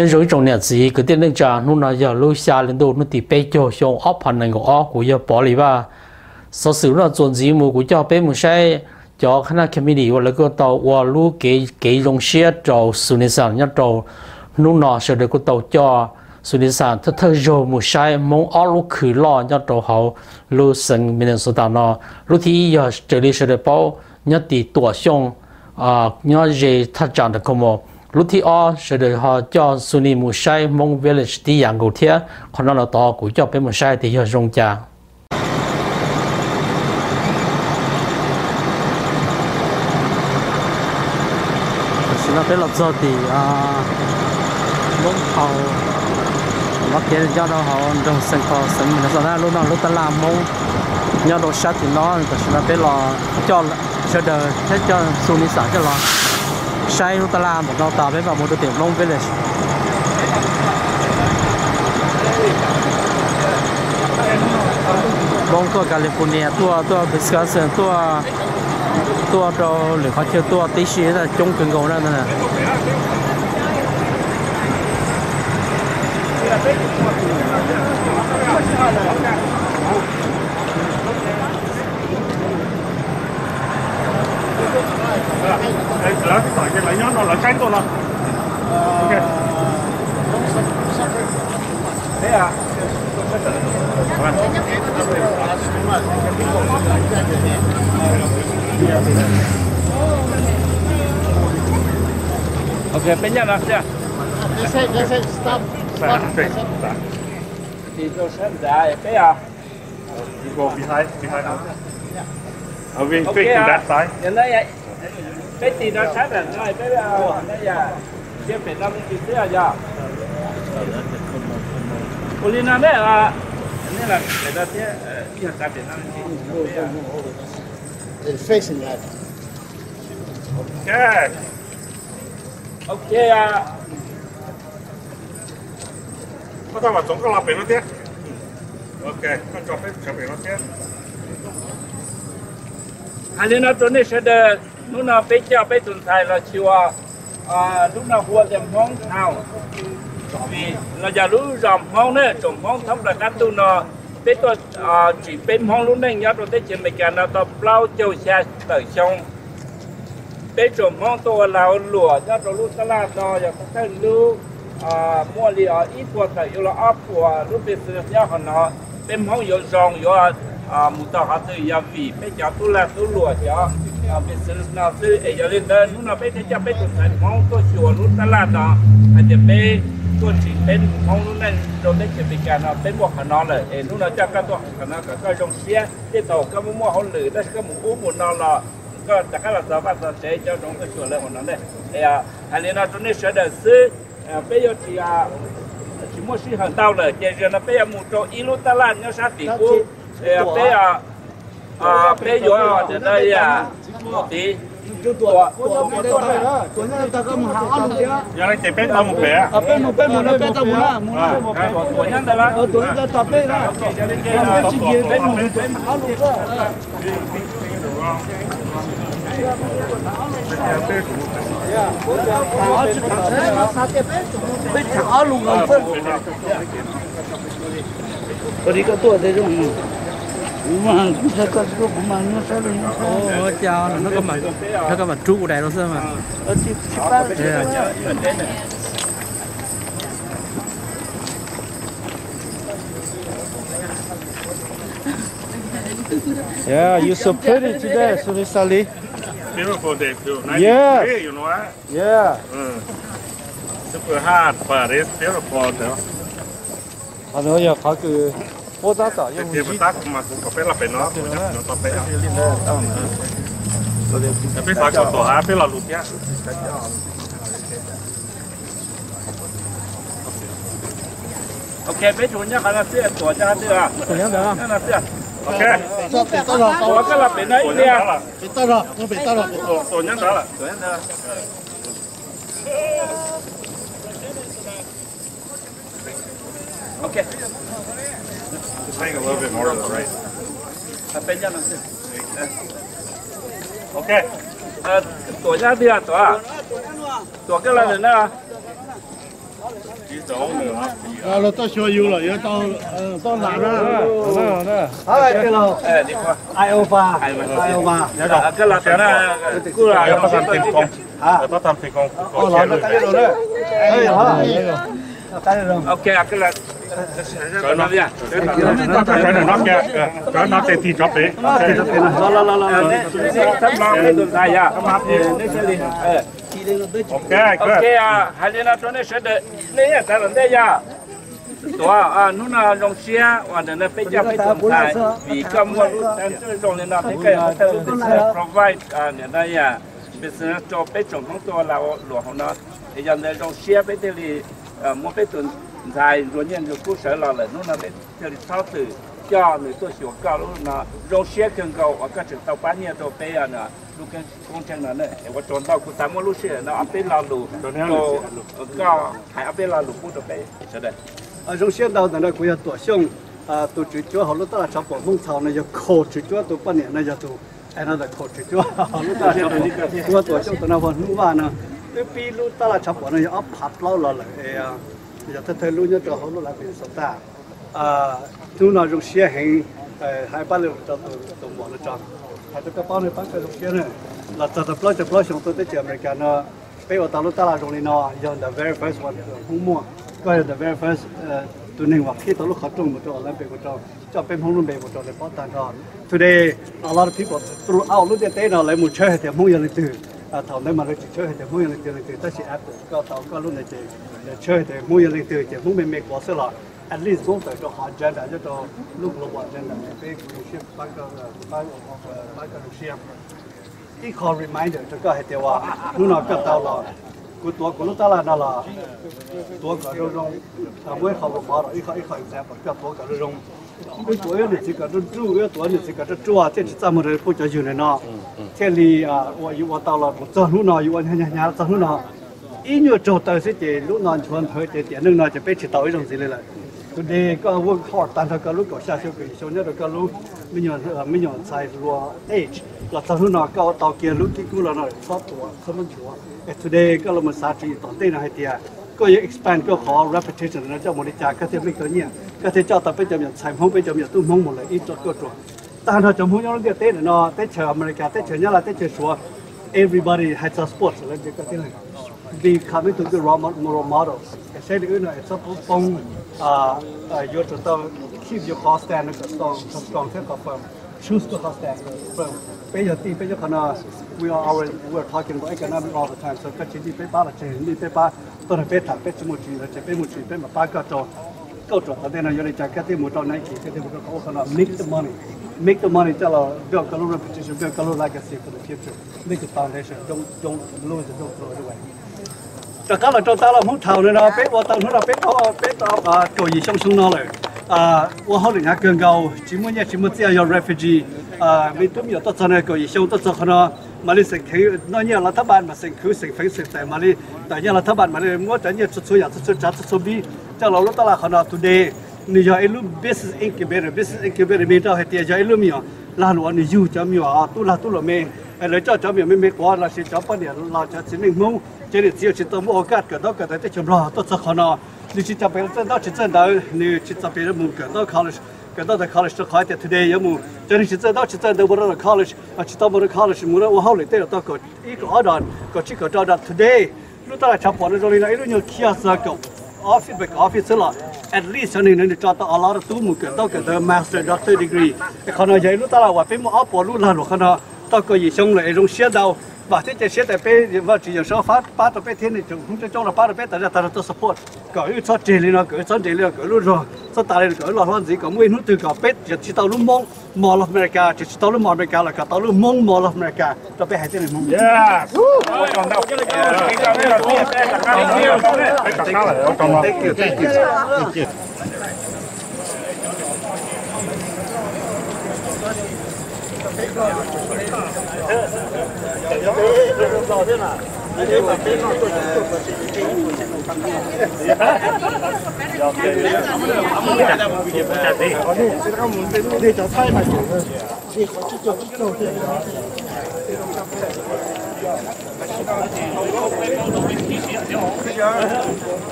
nhân rồi trong nhà gì cái tiền nên trả nó nói giờ lối xa lên đồ nó thì bé cho xong ốp phần này của ốp của giờ bỏ đi ba. Sau sự nó chuẩn gì mà của cho bé một sai cho khả năng community hoặc là cái tàu hoặc lúc cái cái dòng xe trâu xử sản nhất trâu nó nó sẽ được cái tàu cho xử sản thật thật rồi một sai mong ở lúc khử lo nhất trâu hậu lúc sinh mình số tao nó lúc thì giờ trở đi sẽ được bao nhất thì tuổi xong à nhớ gì thật chẳng được không lúc thì ở sẽ được họ cho Sunni Musai Mong Village đi dạng cụ thiết còn nó là to của cho bên Musai thì họ rong cha xin lỗi bên giờ thì à mong họ nó kia cho nó họ, trong sinh cỏ sinh mình nó ra lúc nào lúc ta làm mong nhớ đồ sát thì nó xin lỗi bên cho, sẽ được sẽ cho Sunni xã cho nó sai lúc ta làm, một đầu tàu với vào một đội tuyển Long Village Long tua California tua tua Wisconsin tua tua cho lửa phát chơi tua tí xí là chung cứng cầu ra nè Thank you. Cái cái nhón nó là là. Ok. Thế à? Ok Just say, just say, stop. Stop. Stop. thì tôi sẽ đại bé à? You go behind behind. I'll be Ok quick to à. that side Hiện nay Bé thì nó sát là nói là đây là chia phải năm thì thế à giờ. Olina đấy là nên là người ta thế đi học tại Việt Nam thì It's facing that. okay ok à có tao mà tổng có làm biển nó thế? Ok con cho phép cho biển nó thế anh nên nó tôi nên sẽ được lúc thai là chiwa à lúc nào qua dem mong thao vì là giờ lúc dòng mong nữa trồng mong thóc là cắt tu nó bé tôi à chỉ bên mong lúc này nhớ tôi tới chuyện mình cả nó tập lao châu xe tới trong bé trồng mong tôi lao lúa nhớ tôi lúc ta la đó giờ có cái lúc à mua li ở ít của cái yêu là áp của lúc bé sinh nhớ họ nó bé máu vô rong vô à mù tao hát từ giờ vì bé cháu tu là tu lùa cho à, à bé sư nào sư ấy giờ lên đây lúc nào bé thấy cháu bé tụt thành mong tôi chùa lúc ta là đó anh thì bé, tôi chỉ bên máu lúc này. Rồi bé chỉ bị cả nó, bé buộc cả nó rồi ấy lúc nào cháu cả tôi cả nó, cả coi trong xe cái tàu cả mua mua hậu lử đó cả mù uống một nó là có tất cả là sao bắt sao sẽ cho chúng tôi chùa lên một nó đây à anh ấy nói chúng tôi sẽ đợi sư bây giờ thì à chỉ mua sĩ hàng tao là chỉ riêng là bây một chỗ ilu ta lan nhau sát tỷ cũ bây à bây giờ ở đây à thì Hãy subscribe cho kênh Ghiền Mì Gõ Để không bỏ lỡ những video hấp dẫn thế có Yeah, you're so pretty today, Sunisali. beautiful day too nice Yes. day you know what Yeah. Mm. super hard but it's beautiful though À nữa giờ có cứ bố ta tạo cái cho kia mình mà tác mà cũng có phải là phải nó nó có phải là lên đây tao mà. cái phải phải có tổ há phải là lụt nhá โอเ Ok. Cho bị tao rồi. Ủa cái là bị nấy đi à? Bị tao rồi, nó bị tao rồi. Tổ nhân đó là. Tổ nhân đó. Okay. Just hang a little bit more to the right. Okay. Uh, tổ nhá đi à, tổ à? à? Tổ cái là đến đây à? 啊，那到小油了，要到呃到哪了？好的，好的，对了，哎，你看，哎欧巴，哎欧巴，你看，这那边呢，过来要发展提供，啊，发展提供，哦，老了，干了了，哎，好了，干了了，OK，这个。Cởi nó ra, cởi nó nắp ra, cởi nó tay thì chóp đấy. Lo lo lo lo. Thắp lo, đừng dài ra, thắp nắp đi, đấy sẽ đi. OK OK Okay, à, Helena donation de nè, ta lần đây ya. Tua à, nu na long xia, hoàn toàn là phải cho phải tổng tài vì công an tăng trưởng trong nền nông thế cái họ ta provide à nền đây à. ya. Business cho phải trồng không to là lúa họ nó. Thì giờ này long xia phải đi một cái tuần dài rồi nhân được cơ sở là là nu na phải đi sau từ 家呢做小家路呢，肉些更高，我感觉到半年都白呀呢。lúc cái con chân là này, tôi chọn tao cũng tám mươi lúc xe áp bên là lù, tôi cao áp bên là lù cũng được đấy, sẽ đây. ở trong xe đâu nó cũng là tổ xong, à tổ chức chúa họ lúc đó là trong này giờ khổ chức chúa tổ ban giờ tổ anh nó là khổ chức chúa họ xong tổ nào còn mua vào nè, cái pi lúc đó là này áp hạt lâu là lại giờ thay thay lúc nhớ tổ họ lúc là bị sốt ta à tu nào trong xe hình hai ba lần cho tổ tổ bộ nó chọn hai cái bao này bán cái trong xe này là tập tập lo tập lo xong tôi tới chơi American nó bây giờ tao lúc đó là trong này nó giờ the very first one không mua coi là the very first uh, tụi mình hoặc khi tao lúc khởi trung một chỗ Olympic một chỗ cho bên hông lumbe một chỗ để bắt tan đó today a lot of people throughout lúc đấy nó lấy một chơi thì không yên từ à thằng đấy mà lấy chơi thì không yên từ từ tất cả Apple có tao có lúc này thì chơi thì không yên từ thì không bên mấy quá sợ là at least go to the agenda cho to lúc lúc agenda này cái leadership bắt cái bắt bắt cái leadership cái call reminder cho cái hệ tiêu hóa lúc nào cái tao lo của tôi của lúc ta là nó là tôi cả đôi rong à với học được bao rồi ít ít khỏi xem cái tôi cả đôi rong cái tuổi này chỉ cả đôi tru cái tuổi này chỉ cả đôi tru à thế chỉ tạm một đời phụ trợ dùng này nó thế thì à và yêu tao là một tuần lúc nào yêu anh nhà nhà tuần lúc nào ít nhiều chỗ tới sẽ chỉ lúc nào chuẩn thời chỉ tiền lúc nào chỉ biết chỉ tao ấy rong gì lại Today, I work hard. Tan thằng lúc gọi xa siêu kỳ, cho nên là lúc mình nhận mình nhận sai lúa age là thằng lúc nào cao tàu kia lúc kia cũng là nói phát tuổi, không biết chúa. Today, các là mình sát trị toàn tên là hai tia. Có những expand có khó repetition là cho một đi trả các thiết bị có nhiều. Các thiết cho tập bây giờ nhận sai không bây giờ nhận tôi mong một lời ít cho cơ chuột. Tan thằng chấm hông nhau cái tên là nó tên chờ America, tên chờ nhau là tên chờ chúa. Everybody has a sport. Là cái tên này. Becoming to the role models. take the unit so pong uh your to to keep your cost stand the strong the strong set of firm choose to cost stand firm pay your team pay your kana we are our we are talking about economic all the time. So ka chi pay ba la chi ni pay ba to na pay ta pay chi mo chi la chi pay mo chi pay ma pa ka to to to and then you like ka ti mo to nai ki make the money. Make the money tell a build a little reputation, build a little legacy for the future. Make the foundation. Don't don't lose it don't throw it away cho cá là cho ta là muốn thầu nên nó bé qua tao nó là bé có bé tao à cầu gì xong xong nó rồi à qua họ định cường gầu, chỉ muốn nhà chỉ muốn tiêu your refugee. À mình tụi nhiều tao cho này cầu gì xong tao cho nó. Mà đi sinh khí nó nhiều là tháp bạn mà sinh khí sinh phế sinh tài mà đi tại nhiều là tháp bạn mà đi mua tại nhiều chút số nhà chút số chát chút số đi cho lâu lâu ta là họ nó today nị giờ elu business incubator business incubator mình đâu hết tiền giờ elu mình là nó nị yêu cho mình à tu là tu là mình lấy cho cháu mình mới qua là chỉ cháu bao nhiêu là cháu chỉ mình mông chỉ để chỉ chỉ tôi mua gạt cái đó cái đấy tôi chấm lo tôi sẽ khó nó nếu chỉ cháu bây giờ đó chỉ chân đầu nếu chỉ cháu bây giờ mông cái đó college cái đó là college tôi khai từ đây em mông chỉ để chỉ chân đó chỉ chân đầu bữa đó college à chỉ tôi bữa college mua đó hậu lại tôi tôi có ít có ở đó có chỉ có đó đó today lúc ta là cháu bỏ nó rồi là ít nhiều kia sao cậu office back office là at least anh nên cho ta lot of tu mục cái đó cái master doctor degree cái con này dạy lúc ta là phải mua áp bỏ lúc là lúc con 到个以上来一种写到，把这些写在被我只有说发八到白天的就我们就装了八到白，大家大家都 support，搞一撮这里呢，搞一撮这里呢，搞路上，这大里搞老汉子搞每天都搞白，就去到路忙，忙了没干，就去到路忙没干了，搞到路忙忙了没干，这白还在那忙。Yes，我讲到，我讲到，Thank you，Thank you，Thank you。Thank you.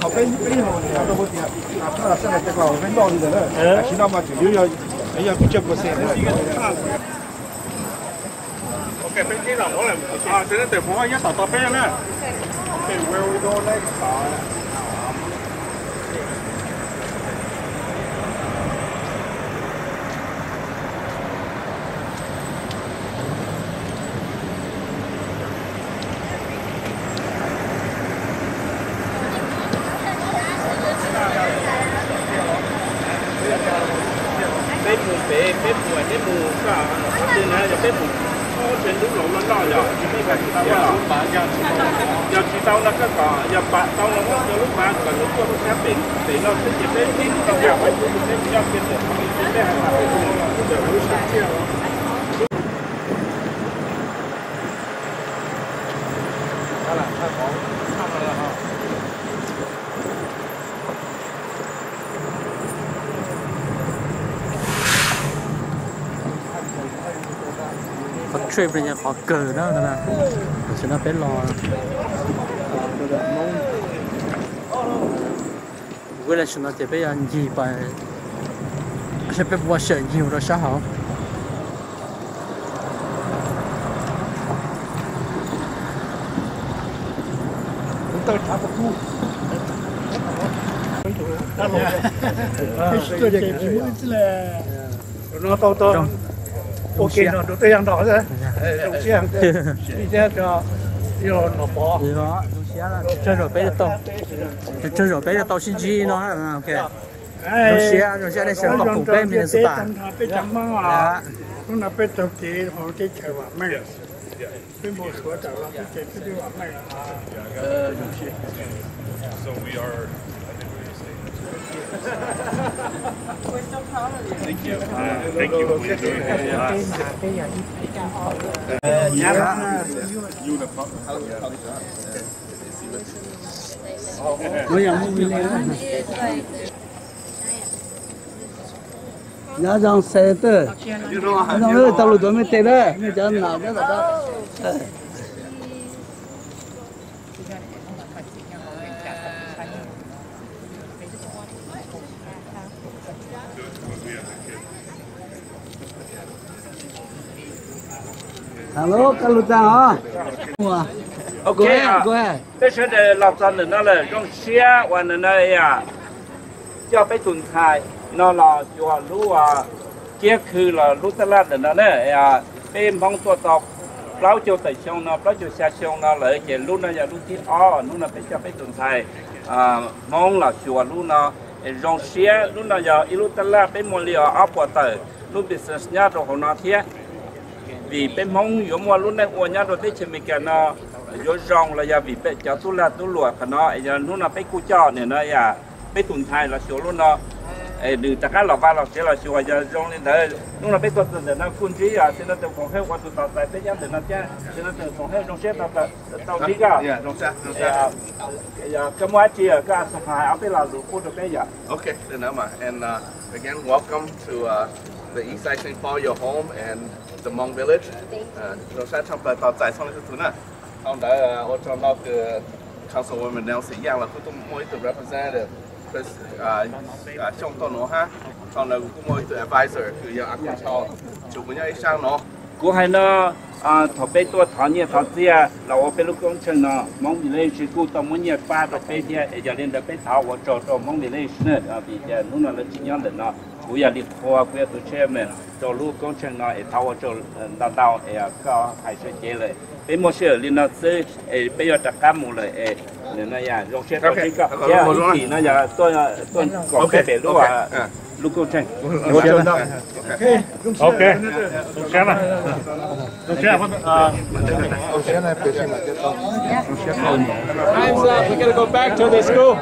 頭先呢行有到冇事啊？啊，真係真係直流，邊度嚟咧？係先啱啊，條料有，你有幾隻個聲？them. Okay. Uh, didn't they? Why yes, I thought Okay, where we go next? Uh, trip này họ cờ đó nè. Cho nó phải lo. Với lại chúng nó chỉ bây ăn ờ, gì bài sẽ biết qua sợi nhiều rồi sao tôi thả một khu. Nó to to. Ok nó đối tượng đó rồi đồng xe. Đi ra cho yêu nó bỏ. Đó chân rồi bé to chân rồi bé to xin chi nó. Ok. Đồng xe đồng xe này sẽ tập cùng bé mình sẽ mà nó là bé tập kỹ họ cái chơi vào mày bé mua sữa trở lại cái chơi cái đi vào mày So we are Thank you. Uh, thank you. We enjoyed it. Bây giờ mua lên nhớ rằng xe tơ nó nói tao lụt đối với tê đó mới cho nào đó là đó Hello, các lụt ra hả? Ok, ok. Thế sẽ để làm sao nữa là con xe và nữa là à, cho phải tuần khai nó là chùa lũ à kia khư là lũ ta la nó nè. À bên bóng tua tộc plau cho tài xong nó plau cho xa xong nó lại chỉ lũ nó là lũ tí o lũ nó phải cho phải tuần thầy. À mong là chùa lũ nó rong xía lũ nó giờ lũ ta la bên mồi liều áo bò tờ lũ bị sờ nhát rồi họ nó thiệt vì bên mong yếu mua lũ này uống nhát rồi thế chỉ mình cái nó yếu rong là giờ vì bên cho tu la tu lùa cái nó giờ lũ nó phải cú cho nên nó giờ à, bên tuần thầy là chùa lũ nó đừng tất cả là ba là sẽ là số giờ rong lên đấy lúc nào bên tuần tuần nó phun trí à sẽ nó từ phòng hết qua từ tàu tại bên nhà từ nó cha sẽ nó từ phòng hết rong xếp tàu tàu trí cả Yeah, no sir, no sir. giờ cái mua chi ở cái sập hải ở bên là đủ phun được bây giờ Okay, then Emma. And uh, again, welcome to uh, the East Side St. Paul, your home, and the Hmong village. Uh, no sir, trong bài tàu tại xong thứ này. Ông đã ở trong đó cái Councilwoman Nelson Yang là cũng mỗi từ representative plus à, à, trong tuần nó ha còn là cũng mời tụi advisor cứ giờ ăn cơm cho. Chủ muốn ấy sang nó. Cũng hay nó à thọ bé tua thọ nhẹ thọ tia, là ở bên lúc công trình nó. Mong gì lên chỉ cụ tao muốn nhẹ ba thọ bé tia giờ lên được bé thọ ở chỗ chỗ mong gì lên nữa à vì giờ lúc nào là chỉ nhớ được nó cũng giờ đi qua qua tụ chơi mình cho lúc công trình nó để thảo và trò đào đào để có hay sẽ chế lại. Bên một sự liên nó sẽ bây giờ tất cả một lại nên nó ya trong xe tao chỉ có ya thì nó giờ tôi tôi có cái bể lúc à lúc công trình. Ok. Đúng xe này. Đúng xe vẫn à Time's up. We gotta go back to the school.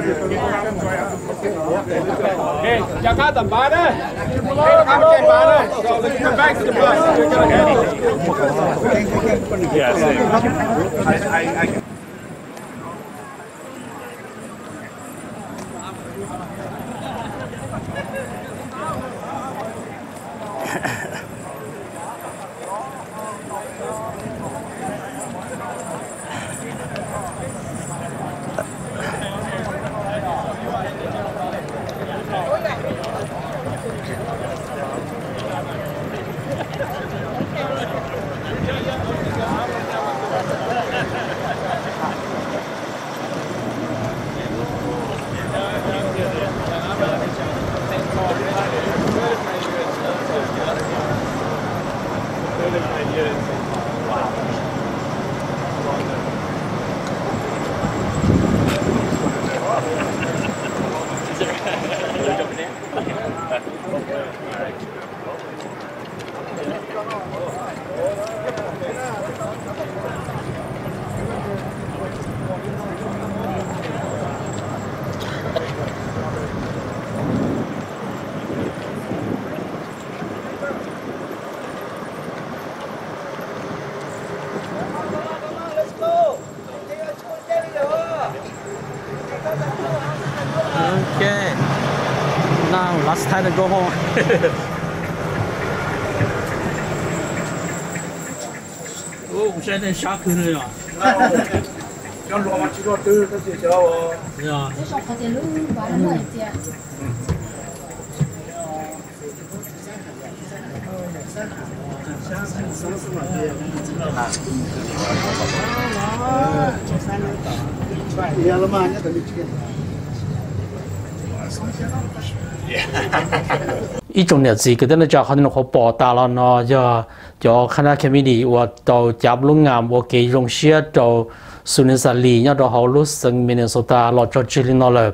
Hey, y'all got Jakarta by? So let's come back to the bus. Yeah, same. I, I, I. 呀，Okay. Now, last time to go home. cũng sẽ nên sát cứ nữa cho lúa mà chỉ có tư cái gì cho dạ ừ. 一种日子，佢哋咧就可能好博大啦，喏，就就看下 committee 我到加入啱我嘅用些到苏尼萨里，然后好路生明年所打落咗治理嗱咧。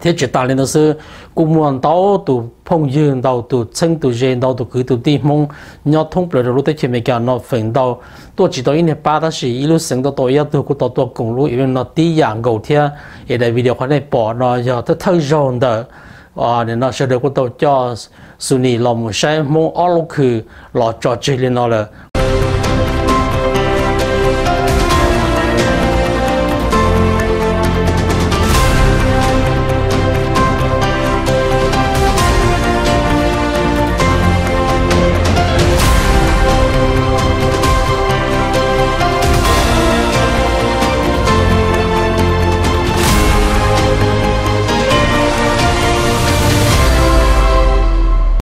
thế chỉ ta lên đó sư cũng muốn tàu tụ phong dương tàu, tụ chân, tụ gen tàu, tụ cứ tụ đi mong nhớ thông bờ rồi tới khi mình kia nó phèn tàu. Tôi chỉ tới này ba đó là ilu sinh đó tôi yêu tụ cũng tàu tôi cùng lúc even nó đi dạng gầu thia. Ở đây video khoan này bỏ nó, giờ tôi thấy rồi đó à nên nó sẽ được của tôi cho suni lòng sẽ mong ở lúc cứ lo cho chơi lên nó là.